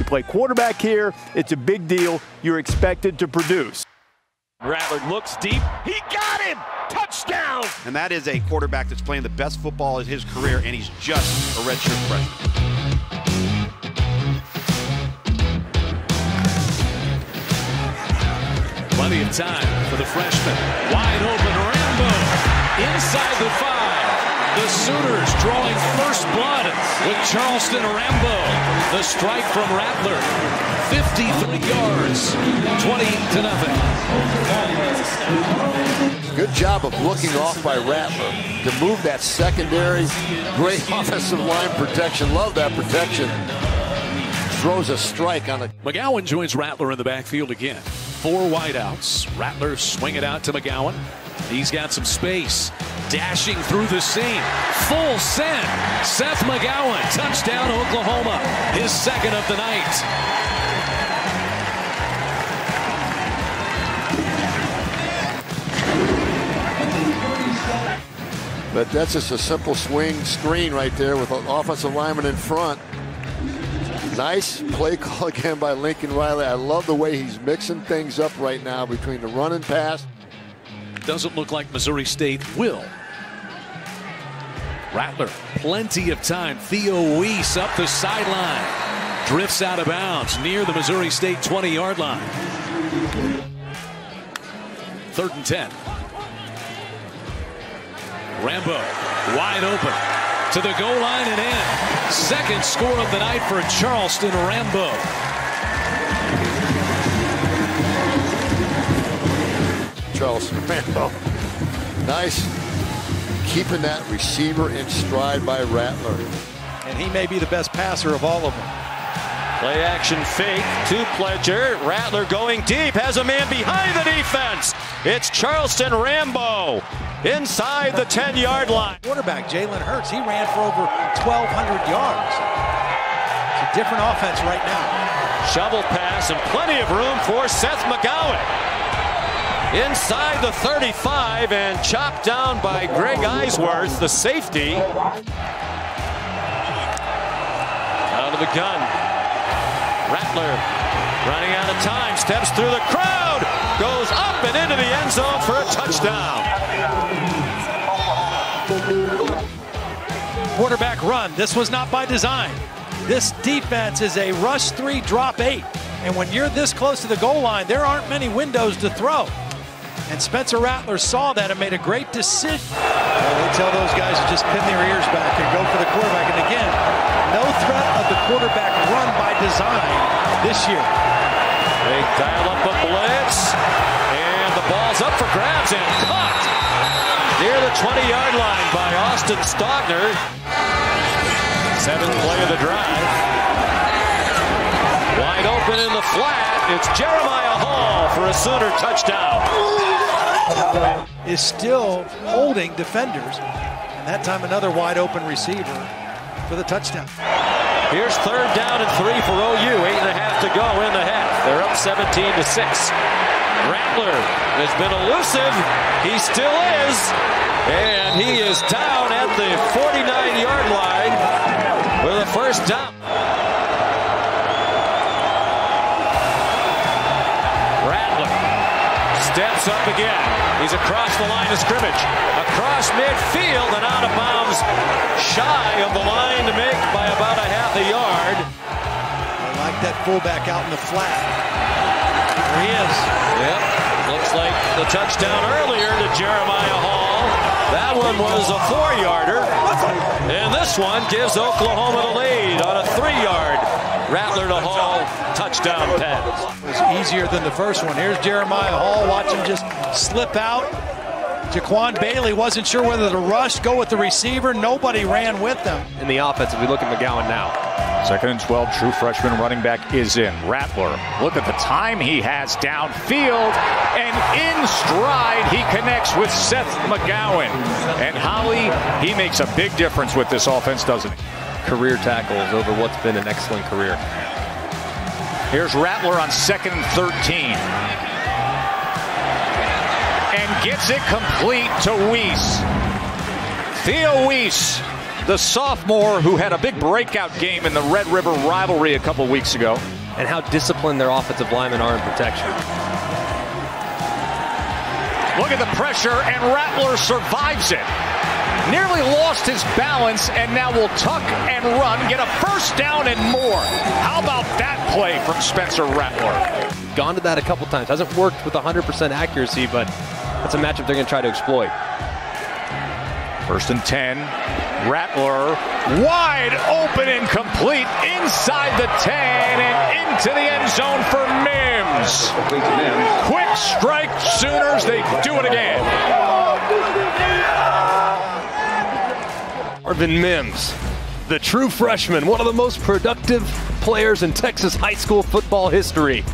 You play quarterback here, it's a big deal. You're expected to produce. Rattler looks deep. He got him! Touchdown! And that is a quarterback that's playing the best football in his career, and he's just a redshirt freshman. Plenty of time for the freshman. Wide open Rambo inside the five. The Sooners drawing first blood with Charleston Rambo. The strike from Rattler. 53 yards, 20 to nothing. Good job of looking off by Rattler to move that secondary. Great offensive line protection. Love that protection. Throws a strike on it. McGowan joins Rattler in the backfield again. Four wideouts. Rattler swing it out to McGowan. He's got some space. Dashing through the seam. Full send. Seth McGowan. Touchdown, Oklahoma. His second of the night. But that's just a simple swing screen right there with an offensive lineman in front. Nice play call again by Lincoln Riley. I love the way he's mixing things up right now between the run and pass. Doesn't look like Missouri State will. Rattler, plenty of time. Theo Wease up the sideline. Drifts out of bounds near the Missouri State 20 yard line. Third and 10. Rambo wide open to the goal line and in. Second score of the night for Charleston Rambo. Charleston Rambo. Nice keeping that receiver in stride by Rattler. And he may be the best passer of all of them. Play action fake to Pledger. Rattler going deep. Has a man behind the defense. It's Charleston Rambo inside the 10 yard line. Quarterback Jalen Hurts, he ran for over 1,200 yards. It's a different offense right now. Shovel pass and plenty of room for Seth McGowan. Inside the 35 and chopped down by Greg Eisworth, the safety. Out of the gun. Rattler running out of time, steps through the crowd, goes up and into the end zone for a touchdown. Quarterback run. This was not by design. This defense is a rush three, drop eight. And when you're this close to the goal line, there aren't many windows to throw. And Spencer Rattler saw that and made a great decision. Well, they tell those guys to just pin their ears back and go for the quarterback. And again, no threat of the quarterback run by design this year. They dial up a blitz, and the ball's up for grabs and caught near the 20-yard line by Austin Stogner. Seventh play of the drive. Wide open in the flat. It's Jeremiah Hall for a Sooner touchdown. Is still holding defenders. And that time another wide open receiver for the touchdown. Here's third down and three for OU. Eight and a half to go in the half. They're up 17 to 6. Rattler has been elusive. He still is. And he is down at the 49-yard line with a first down. Steps up again. He's across the line of scrimmage. Across midfield and out of bounds. Shy of the line to make by about a half a yard. I like that fullback out in the flat. There he is. Yep. Looks like the touchdown earlier to Jeremiah Hall. That one was a four-yarder. And this one gives Oklahoma the lead on a three-yard Rattler to Hall touchdown pass. It was easier than the first one. Here's Jeremiah Hall. Watch him just slip out. Jaquan Bailey wasn't sure whether to rush, go with the receiver. Nobody ran with them. In the offense, if we look at McGowan now. Second and 12, true freshman running back is in. Rattler, look at the time he has downfield. And in stride, he connects with Seth McGowan. And Holly, he makes a big difference with this offense, doesn't he? Career tackles over what's been an excellent career. Here's Rattler on second and 13. And gets it complete to Wease. Theo Wease, the sophomore who had a big breakout game in the Red River rivalry a couple weeks ago. And how disciplined their offensive linemen are in protection. Look at the pressure, and Rattler survives it. Nearly lost his balance, and now will tuck and run, get a first down and more. How about that play from Spencer Rattler? Gone to that a couple times. Hasn't worked with 100% accuracy, but that's a matchup they're going to try to exploit. First and 10. Rattler wide open and complete inside the 10 and into the end zone for Mims. Quick strike Sooners. They do it again. Marvin Mims, the true freshman, one of the most productive players in Texas high school football history.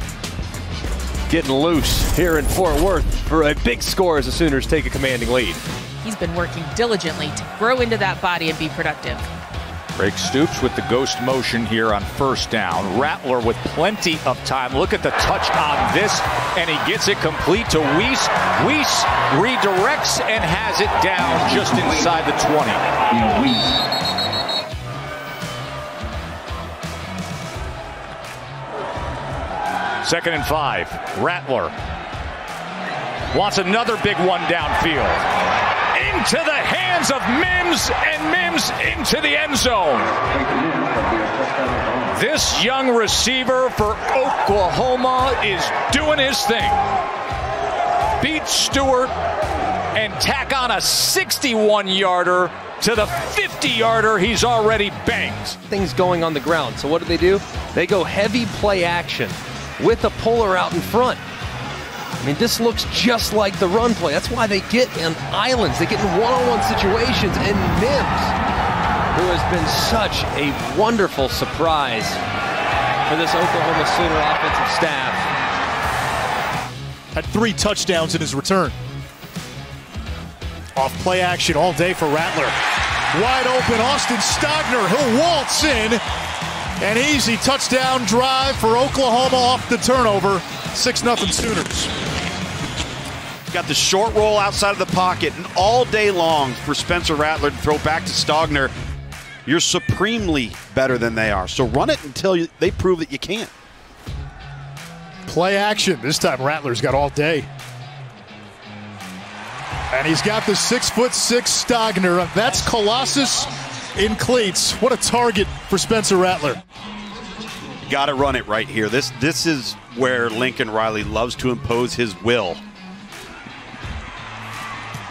Getting loose here in Fort Worth for a big score as the Sooners take a commanding lead. He's been working diligently to grow into that body and be productive. Drake Stoops with the ghost motion here on first down. Rattler with plenty of time. Look at the touch on this, and he gets it complete to Wease. Wease redirects and has it down just inside the 20. Second and five. Rattler wants another big one downfield into the hands of Mims, and Mims into the end zone. This young receiver for Oklahoma is doing his thing. Beat Stewart and tack on a 61 yarder to the 50 yarder he's already banged. Things going on the ground. So what do they do? They go heavy play action with a puller out in front. I mean, this looks just like the run play. That's why they get in islands. They get in one-on-one situations. And Mims, who has been such a wonderful surprise for this Oklahoma Sooner offensive staff. Had three touchdowns in his return. Off play action all day for Rattler. Wide open, Austin Stogner. He'll waltz in. An easy touchdown drive for Oklahoma off the turnover. 6 0 Sooners. Got the short roll outside of the pocket, and all day long for Spencer Rattler to throw back to Stogner. You're supremely better than they are. So run it until you, they prove that you can't. Play action. This time Rattler's got all day. And he's got the six foot six Stogner. That's Colossus in cleats. What a target for Spencer Rattler. Got to run it right here. This this is where Lincoln Riley loves to impose his will.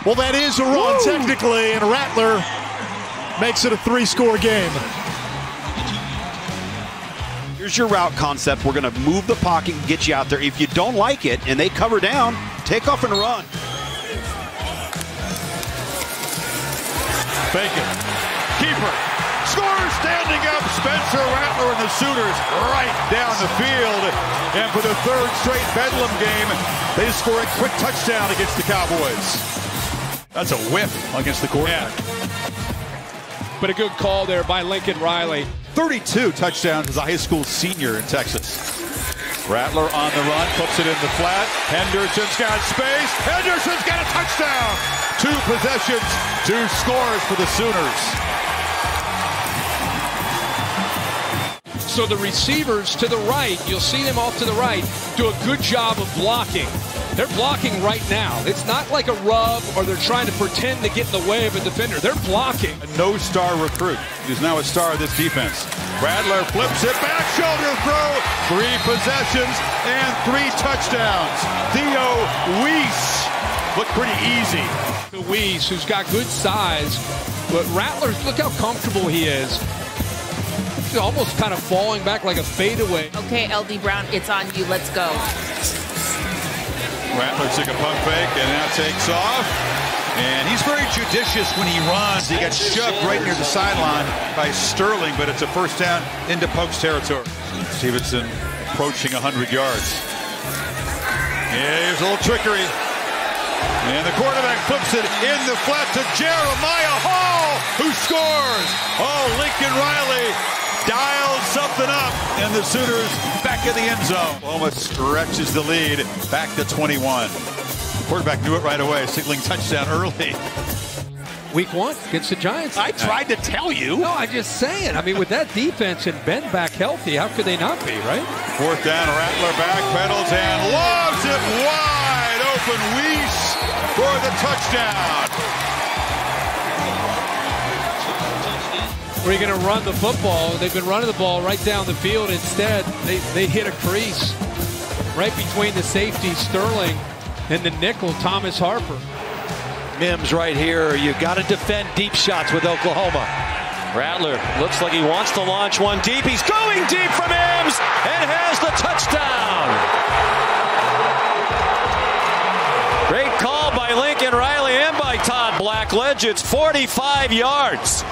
Well, that is a run Woo! technically, and Rattler makes it a three-score game. Here's your route concept. We're going to move the pocket and get you out there. If you don't like it and they cover down, take off and run. Bacon. Keeper. Score standing up. Spencer Rattler and the Sooners right down the field. And for the third straight Bedlam game, they score a quick touchdown against the Cowboys. That's a whiff against the quarterback. Yeah. But a good call there by Lincoln Riley. 32 touchdowns as a high school senior in Texas. Rattler on the run, puts it in the flat. Henderson's got space. Henderson's got a touchdown. Two possessions, two scores for the Sooners. So the receivers to the right, you'll see them off to the right, do a good job of blocking. They're blocking right now. It's not like a rub or they're trying to pretend to get in the way of a defender. They're blocking. A no-star recruit is now a star of this defense. Rattler flips it back, shoulder throw, three possessions and three touchdowns. Theo Wease looked pretty easy. Wease, who's got good size, but Rattler, look how comfortable he is He's almost kind of falling back like a fadeaway. Okay, LD Brown, it's on you. Let's go. Rattler took a pump fake and now takes off. And he's very judicious when he runs. He gets shoved right near the sideline by Sterling, but it's a first down into Pokes territory. Stevenson approaching 100 yards. Yeah, here's a little trickery. And the quarterback flips it in the flat to Jeremiah Hall, who scores. Oh, Lincoln Riley dials something up, and the Sooners back in the end zone. Almost stretches the lead back to 21. Quarterback knew it right away, signaling touchdown early. week one against the Giants. I tried to tell you. No, I'm just saying. I mean, with that defense and Ben back healthy, how could they not be, right? Fourth down, Rattler back pedals and lobs it wide open. Wease for the touchdown. Where you're going to run the football. They've been running the ball right down the field. Instead, they, they hit a crease right between the safety, Sterling, and the nickel, Thomas Harper. Mims right here. You've got to defend deep shots with Oklahoma. Rattler looks like he wants to launch one deep. He's going deep for Mims and has the touchdown. Great call by Lincoln Riley and by Todd Blackledge. It's 45 yards.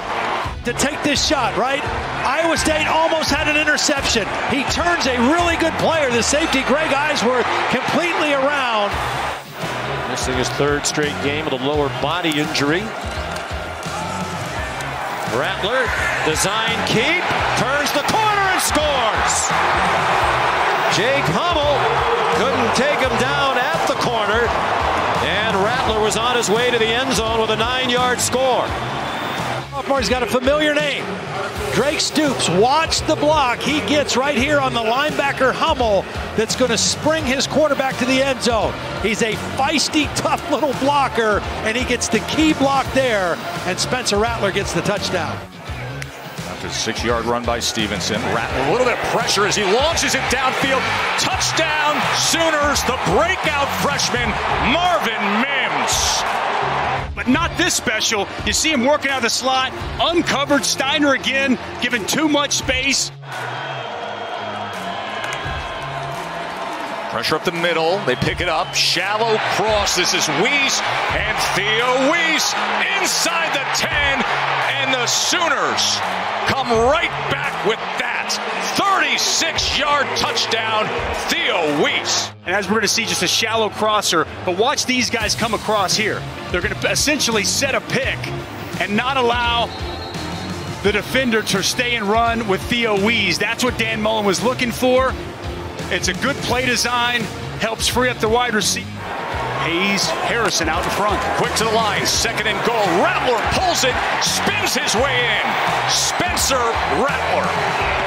To take this shot, right? Iowa State almost had an interception. He turns a really good player, the safety Greg Eisworth, completely around. Missing his third straight game with a lower body injury. Rattler, design keep, turns the corner and scores. Jake Hummel couldn't take him down at the corner, and Rattler was on his way to the end zone with a nine-yard score. Sophomore's got a familiar name. Drake Stoops, watch the block he gets right here on the linebacker Hummel that's going to spring his quarterback to the end zone. He's a feisty, tough little blocker, and he gets the key block there, and Spencer Rattler gets the touchdown. After the six-yard run by Stevenson, Rattler, a little bit of pressure as he launches it downfield. Touchdown, Sooners, the breakout freshman, Marvin Mims but not this special. You see him working out of the slot, uncovered Steiner again, given too much space. Pressure up the middle. They pick it up. Shallow cross. This is Wease and Theo Wease inside the 10. And the Sooners come right back with that 36 yard touchdown. Theo Wease. And as we're going to see, just a shallow crosser. But watch these guys come across here. They're going to essentially set a pick and not allow the defender to stay and run with Theo Wease. That's what Dan Mullen was looking for. It's a good play design, helps free up the wide receiver. Hayes Harrison out in front. Quick to the line, second and goal. Rattler pulls it, spins his way in. Spencer Rattler.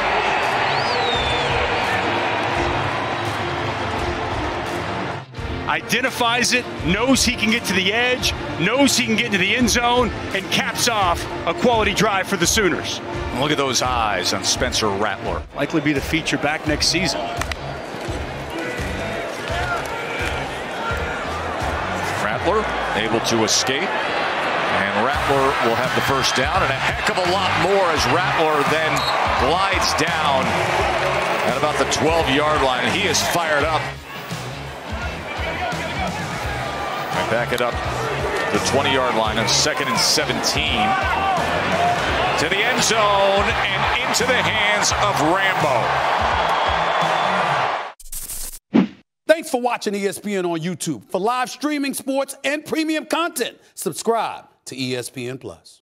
Identifies it, knows he can get to the edge, knows he can get to the end zone, and caps off a quality drive for the Sooners. Look at those eyes on Spencer Rattler. Likely be the feature back next season. Rattler able to escape. And Rattler will have the first down and a heck of a lot more as Rattler then glides down at about the 12 yard line. He is fired up. Back it up the 20 yard line on second and 17 to the end zone and into the hands of Rambo. Thanks for watching ESPN on YouTube. For live streaming sports and premium content, subscribe to ESPN Plus.